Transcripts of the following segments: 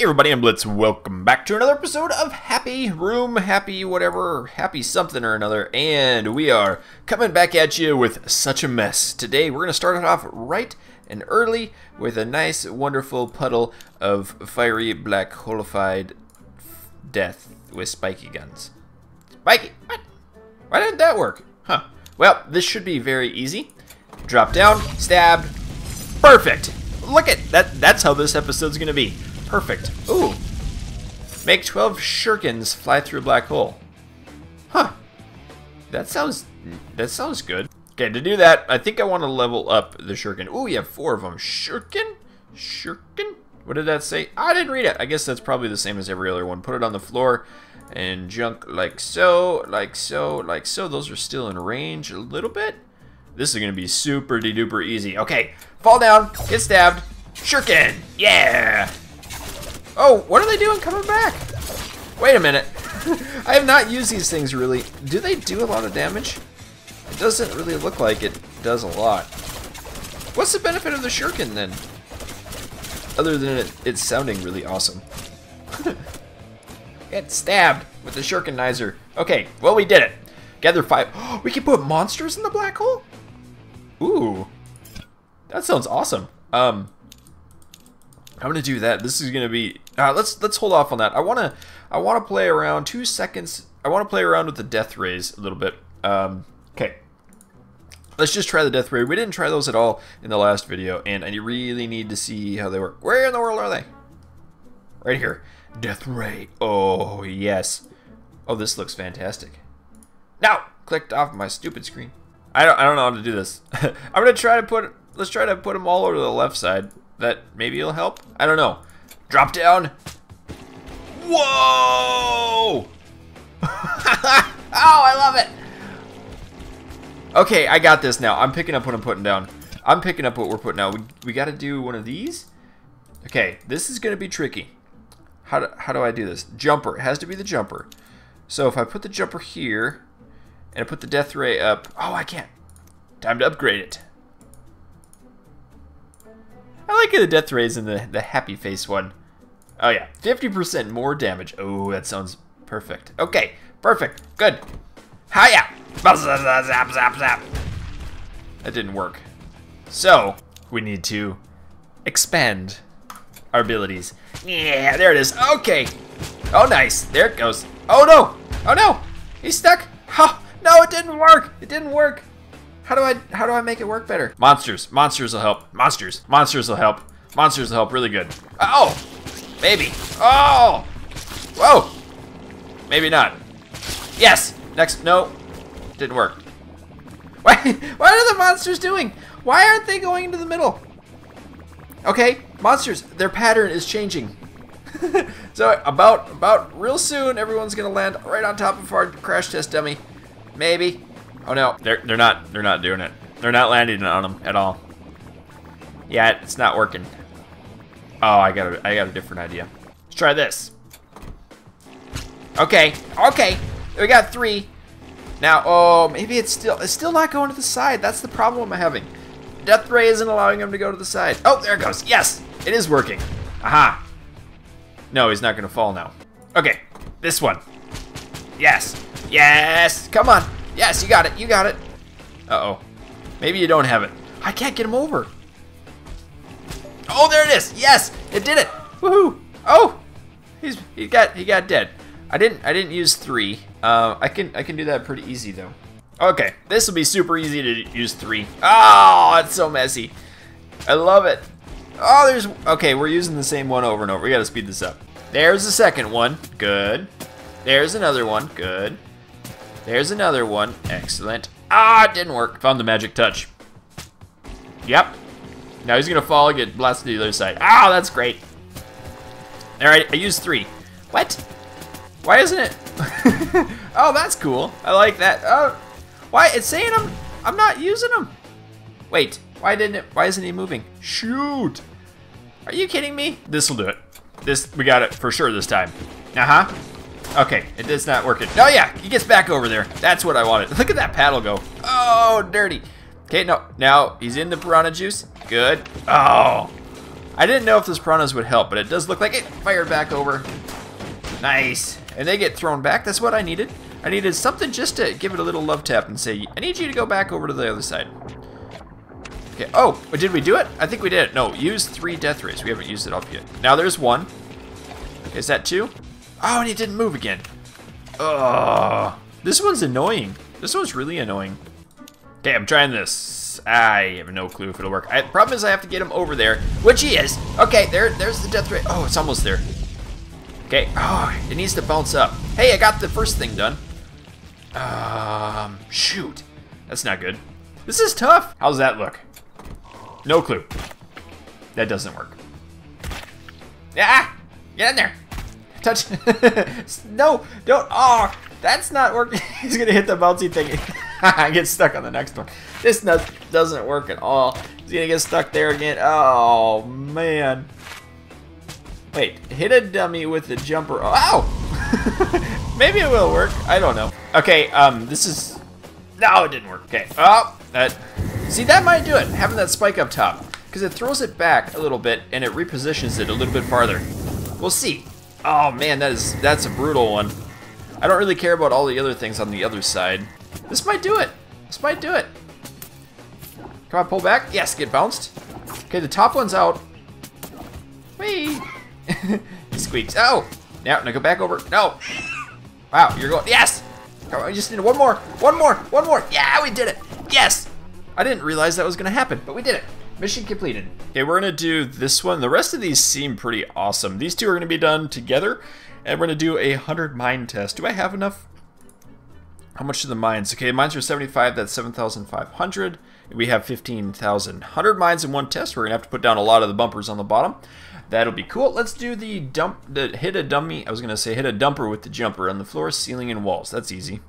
Hey everybody, I'm Blitz. Welcome back to another episode of Happy Room, Happy whatever, Happy something or another. And we are coming back at you with such a mess. Today we're going to start it off right and early with a nice, wonderful puddle of fiery black holified death with spiky guns. Spiky? What? Why didn't that work? Huh. Well, this should be very easy. Drop down, stabbed. Perfect. Look at that. That's how this episode's going to be. Perfect. Ooh. Make 12 shurikens fly through black hole. Huh. That sounds that sounds good. Okay, to do that, I think I want to level up the shuriken. Ooh, we have four of them. Shuriken? Shuriken? What did that say? I didn't read it. I guess that's probably the same as every other one. Put it on the floor and junk like so, like so, like so. Those are still in range a little bit. This is going to be super de duper easy. Okay, fall down, get stabbed. Shuriken! Yeah! Oh, what are they doing coming back? Wait a minute. I have not used these things really. Do they do a lot of damage? It doesn't really look like it does a lot. What's the benefit of the shuriken then? Other than it, it's sounding really awesome. Get stabbed with the shurikenizer. Okay, well we did it. Gather five. we can put monsters in the black hole? Ooh. That sounds awesome. Um, I'm gonna do that. This is gonna be. Uh, let's let's hold off on that. I wanna I wanna play around two seconds. I wanna play around with the death rays a little bit. Um, okay. Let's just try the death ray. We didn't try those at all in the last video, and I really need to see how they work. Where in the world are they? Right here. Death ray. Oh yes. Oh, this looks fantastic. Now clicked off my stupid screen. I don't I don't know how to do this. I'm gonna try to put. Let's try to put them all over to the left side that maybe it'll help? I don't know. Drop down. Whoa! oh, I love it. Okay, I got this now. I'm picking up what I'm putting down. I'm picking up what we're putting out. We, we got to do one of these. Okay, this is going to be tricky. How do, how do I do this? Jumper. It has to be the jumper. So if I put the jumper here, and I put the death ray up... Oh, I can't. Time to upgrade it. I like the death rays and the, the happy face one. Oh yeah, 50% more damage. Oh, that sounds perfect. Okay, perfect, good. Hiya! Zap, zap, zap. That didn't work. So, we need to expand our abilities. Yeah, there it is. Okay. Oh, nice. There it goes. Oh, no. Oh, no. He's stuck. Oh, no, it didn't work. It didn't work. How do I how do I make it work better? Monsters. Monsters will help. Monsters. Monsters will help. Monsters will help really good. Uh, oh! Maybe. Oh! Whoa! Maybe not. Yes! Next. No. Didn't work. Why, what are the monsters doing? Why aren't they going into the middle? Okay, monsters, their pattern is changing. so about about real soon, everyone's gonna land right on top of our crash test dummy. Maybe. Oh no, they're they're not they're not doing it. They're not landing on them at all. Yeah, it's not working. Oh, I got a I got a different idea. Let's try this. Okay, okay, we got three. Now, oh, maybe it's still it's still not going to the side. That's the problem I'm having. Death Ray isn't allowing him to go to the side. Oh, there it goes. Yes, it is working. Aha. No, he's not gonna fall now. Okay, this one. Yes, yes. Come on. Yes, you got it. You got it. Uh-oh. Maybe you don't have it. I can't get him over. Oh, there it is. Yes, it did it. Woohoo. Oh, he's he got he got dead. I didn't I didn't use three. Uh, I can I can do that pretty easy though. Okay, this will be super easy to use three. Oh, it's so messy. I love it. Oh, there's okay. We're using the same one over and over. We gotta speed this up. There's the second one. Good. There's another one. Good. There's another one. Excellent. Ah, it didn't work. Found the magic touch. Yep. Now he's gonna fall and get blasted to the other side. Ah, oh, that's great. All right, I used three. What? Why isn't it? oh, that's cool. I like that. Oh, why? It's saying I'm I'm not using them. Wait, why didn't it? Why isn't he moving? Shoot! Are you kidding me? This will do it. This we got it for sure this time. Uh huh. Okay, it is not working. Oh yeah, he gets back over there. That's what I wanted. Look at that paddle go. Oh, dirty. Okay, no, now he's in the piranha juice. Good. Oh, I didn't know if those piranhas would help, but it does look like it fired back over. Nice. And they get thrown back. That's what I needed. I needed something just to give it a little love tap and say, I need you to go back over to the other side. Okay. Oh, did we do it? I think we did. No, use three death rays. We haven't used it up yet. Now there's one. Is that two? Oh, and he didn't move again. Oh, this one's annoying. This one's really annoying. Okay, I'm trying this. I have no clue if it'll work. I, problem is I have to get him over there, which he is. Okay, there, there's the death ray. Oh, it's almost there. Okay. Oh, it needs to bounce up. Hey, I got the first thing done. Um, shoot. That's not good. This is tough. How's that look? No clue. That doesn't work. Yeah, get in there. Touch. no, don't. Oh, that's not working. He's gonna hit the bouncy thing. I get stuck on the next one. This doesn't work at all. He's gonna get stuck there again. Oh man. Wait, hit a dummy with the jumper. Ow! Maybe it will work. I don't know. Okay, um, this is. No, it didn't work. Okay. Oh, that. See, that might do it. Having that spike up top, because it throws it back a little bit and it repositions it a little bit farther. We'll see. Oh man, that is that's a brutal one. I don't really care about all the other things on the other side. This might do it. This might do it. Come on, pull back. Yes, get bounced. Okay, the top one's out. Whee! he squeaks. Oh! Now, now go back over. No! Wow, you're going. Yes! Come on, we just need one more. One more. One more. Yeah, we did it. Yes! I didn't realize that was going to happen, but we did it. Mission completed. Okay, we're gonna do this one. The rest of these seem pretty awesome. These two are gonna be done together, and we're gonna do a 100 mine test. Do I have enough? How much are the mines? Okay, mines are 75, that's 7,500. We have 15,000. 100 mines in one test. We're gonna have to put down a lot of the bumpers on the bottom. That'll be cool. Let's do the dump, the hit a dummy. I was gonna say hit a dumper with the jumper on the floor, ceiling, and walls. That's easy.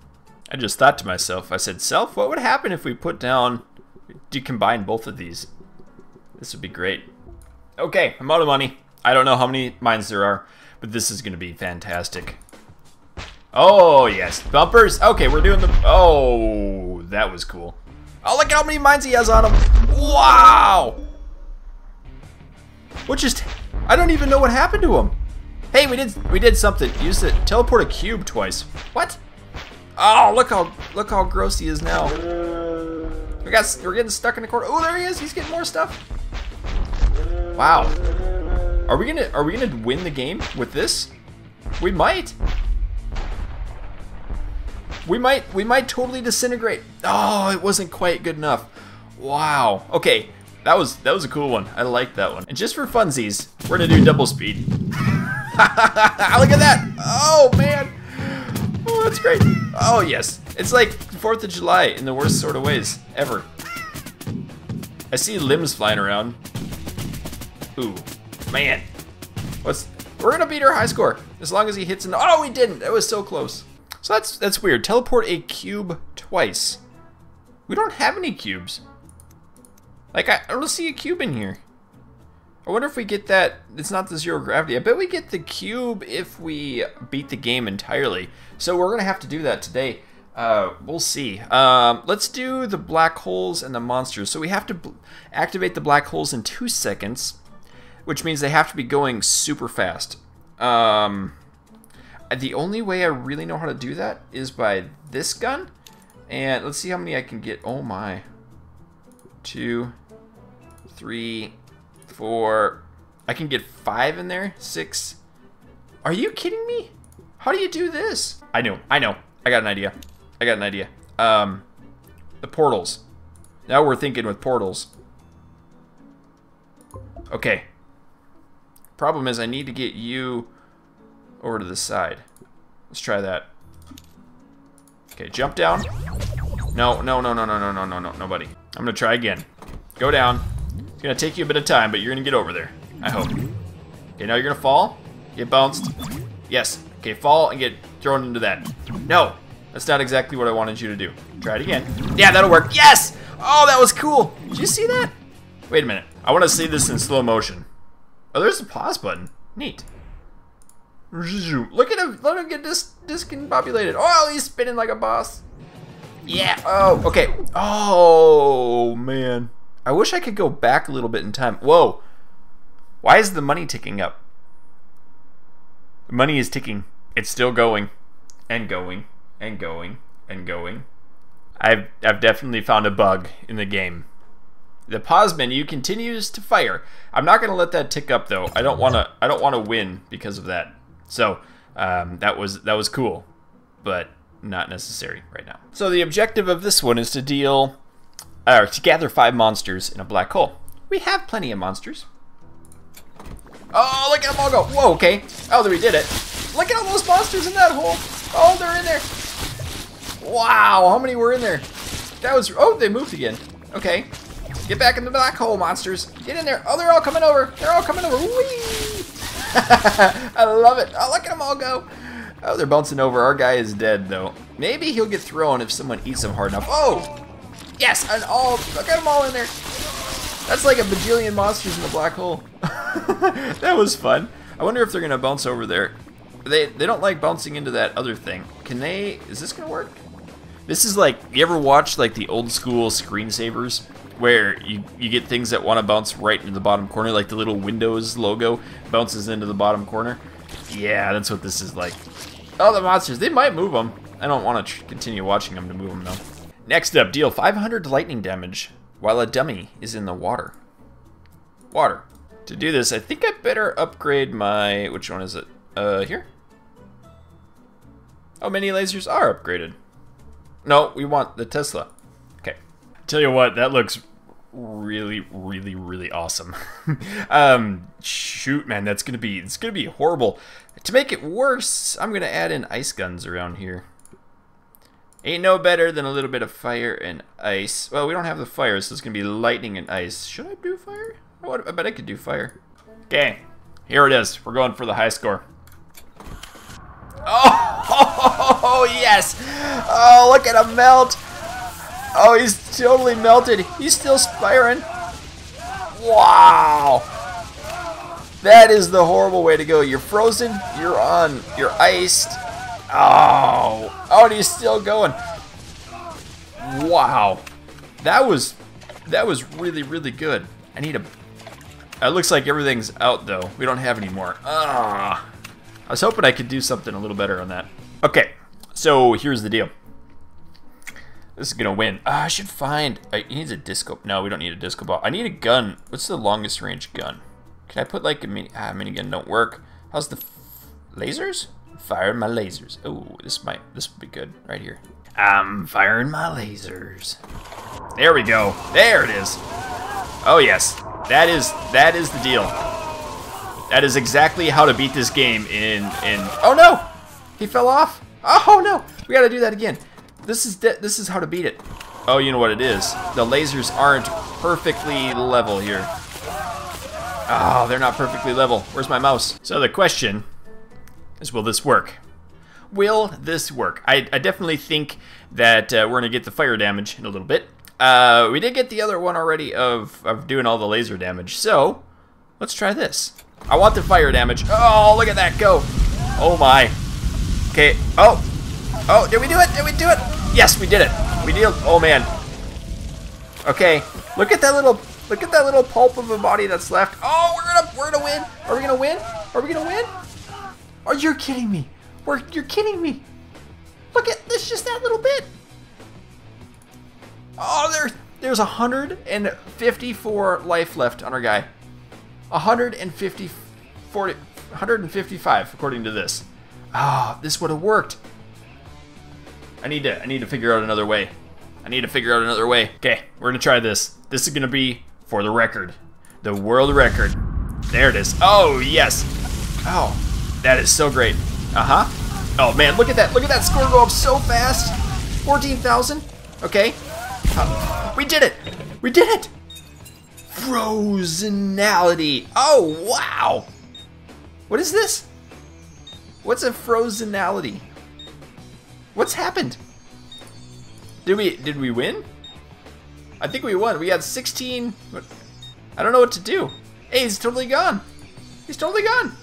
I just thought to myself, I said, self, what would happen if we put down, do combine both of these? This would be great. Okay, I'm out of money. I don't know how many mines there are, but this is going to be fantastic. Oh, yes. Bumpers. Okay, we're doing the... Oh, that was cool. Oh, look at how many mines he has on him. Wow. What just... I don't even know what happened to him. Hey, we did we did something. Use it. Teleport a cube twice. What? Oh, look how look how gross he is now. We got we're getting stuck in the corner. Oh, there he is. He's getting more stuff. Wow. Are we gonna are we gonna win the game with this? We might. We might we might totally disintegrate. Oh, it wasn't quite good enough. Wow. Okay. That was that was a cool one. I like that one. And just for funsies, we're gonna do double speed. Look at that! Oh man! Oh, that's great. Oh yes. It's like 4th of July in the worst sort of ways ever. I see limbs flying around. Ooh, man. What's we're gonna beat our high score as long as he hits an. Oh, we didn't. It was so close. So that's that's weird. Teleport a cube twice. We don't have any cubes. Like I, I don't see a cube in here. I wonder if we get that. It's not the zero gravity. I bet we get the cube if we beat the game entirely. So we're gonna have to do that today. Uh, we'll see. Um, let's do the black holes and the monsters. So we have to activate the black holes in two seconds which means they have to be going super fast. Um, the only way I really know how to do that is by this gun. And let's see how many I can get. Oh my. Two, three, four. I can get five in there. Six. Are you kidding me? How do you do this? I know. I know. I got an idea. I got an idea. Um, the portals. Now we're thinking with portals. Okay. Problem is I need to get you over to the side. Let's try that. Okay, jump down. No, no, no, no, no, no, no, no, no, nobody. I'm gonna try again. Go down. It's gonna take you a bit of time, but you're gonna get over there. I hope. Okay, now you're gonna fall. Get bounced. Yes. Okay, fall and get thrown into that. No, that's not exactly what I wanted you to do. Try it again. Yeah, that'll work. Yes! Oh, that was cool. Did you see that? Wait a minute. I want to see this in slow motion. Oh, there's a pause button. Neat. Look at him. Let him get dis discombobulated. Oh, he's spinning like a boss. Yeah. Oh, okay. Oh, man. I wish I could go back a little bit in time. Whoa. Why is the money ticking up? Money is ticking. It's still going and going and going and going. I've I've definitely found a bug in the game. The pause menu continues to fire. I'm not gonna let that tick up though. I don't wanna I don't wanna win because of that. So um, that was that was cool, but not necessary right now. So the objective of this one is to deal or to gather five monsters in a black hole. We have plenty of monsters. Oh, look at them all go. Whoa, okay. Oh, there we did it. Look at all those monsters in that hole. Oh, they're in there. Wow, how many were in there? That was, oh, they moved again. Okay. Get back in the black hole, monsters. Get in there. Oh, they're all coming over. They're all coming over. Whee! I love it. Oh, look at them all go. Oh, they're bouncing over. Our guy is dead, though. Maybe he'll get thrown if someone eats him hard enough. Oh! Yes, and all, look at them all in there. That's like a bajillion monsters in the black hole. that was fun. I wonder if they're gonna bounce over there. They they don't like bouncing into that other thing. Can they? Is this gonna work? This is like you ever watch like the old school screensavers where you you get things that want to bounce right into the bottom corner, like the little Windows logo bounces into the bottom corner. Yeah, that's what this is like. Oh, the monsters. They might move them. I don't want to continue watching them to move them though. Next up, deal 500 lightning damage while a dummy is in the water. Water. To do this, I think I better upgrade my... Which one is it? Uh, here? Oh, mini lasers are upgraded. No, we want the Tesla. Okay. Tell you what, that looks really, really, really awesome. um, shoot, man, that's gonna be, it's gonna be horrible. To make it worse, I'm gonna add in ice guns around here. Ain't no better than a little bit of fire and ice. Well, we don't have the fire, so it's to be lightning and ice. Should I do fire? I bet I could do fire. Okay, here it is. We're going for the high score. Oh, oh, oh, yes! Oh, look at him melt! Oh, he's totally melted. He's still firing. Wow! That is the horrible way to go. You're frozen, you're on, you're iced, Oh, oh, and he's still going. Wow, that was that was really really good. I need a. It looks like everything's out though. We don't have any more. Ah, I was hoping I could do something a little better on that. Okay, so here's the deal. This is gonna win. Uh, I should find. Uh, he needs a disco. No, we don't need a disco ball. I need a gun. What's the longest range gun? Can I put like a mini? Ah, minigun don't work. How's the lasers? Firing my lasers. Oh, this might, this would be good right here. I'm firing my lasers. There we go. There it is. Oh yes, that is that is the deal. That is exactly how to beat this game in in. Oh no, he fell off. Oh no, we got to do that again. This is this is how to beat it. Oh, you know what it is. The lasers aren't perfectly level here. Oh, they're not perfectly level. Where's my mouse? So the question is will this work? Will this work? I, I definitely think that uh, we're going to get the fire damage in a little bit. Uh, we did get the other one already of, of doing all the laser damage, so let's try this. I want the fire damage. Oh, look at that go. Oh my. Okay. Oh. Oh, did we do it? Did we do it? Yes, we did it. We did. Oh man. Okay. Look at that little look at that little pulp of a body that's left. Oh, we're gonna we're gonna win. Are we gonna win? Are we gonna win? Oh, you're kidding me. We're, you're kidding me. Look at this, just that little bit. Oh, there's there's 154 life left on our guy. 150, 40, 155 according to this. Ah, oh, this would have worked. I need to I need to figure out another way. I need to figure out another way. Okay, we're gonna try this. This is gonna be for the record. The world record. There it is. Oh, yes. Oh, that is so great. Uh-huh. Oh, man, look at that. Look at that score go up so fast. 14,000. Okay. Uh, we did it. We did it. Frozenality. Oh, wow. What is this? What's a frozenality? What's happened? Did we did we win? I think we won. We had 16. I don't know what to do. Hey, he's totally gone. He's totally gone.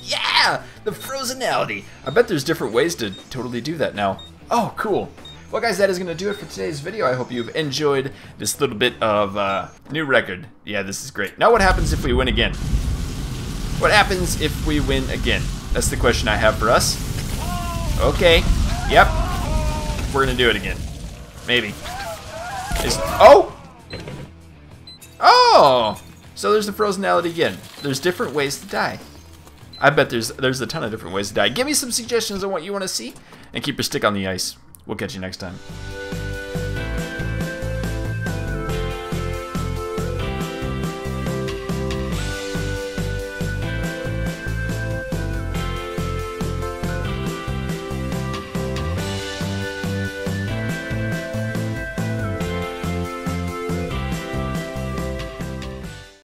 Yeah! The frozenality! I bet there's different ways to totally do that now. Oh, cool. Well, guys, that is going to do it for today's video. I hope you've enjoyed this little bit of uh, new record. Yeah, this is great. Now what happens if we win again? What happens if we win again? That's the question I have for us. Okay. Yep. We're gonna do it again. Maybe. Is oh! Oh! So there's the frozenality again. There's different ways to die. I bet there's there's a ton of different ways to die. Give me some suggestions on what you want to see, and keep your stick on the ice. We'll catch you next time.